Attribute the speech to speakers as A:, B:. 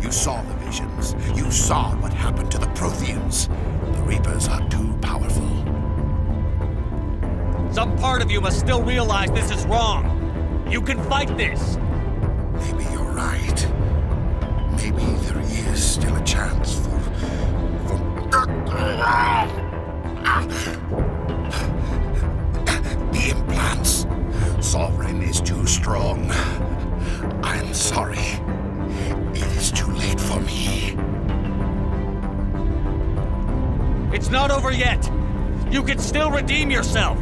A: You saw the visions. You saw what happened to the Protheans. The Reapers are too powerful.
B: Some part of you must still realize this is wrong. You can fight this.
A: Maybe you're right. Maybe there is still a chance for. for. The implants. Sovereign is too strong.
B: It's not over yet. You can still redeem yourself.